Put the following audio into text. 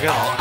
大家好。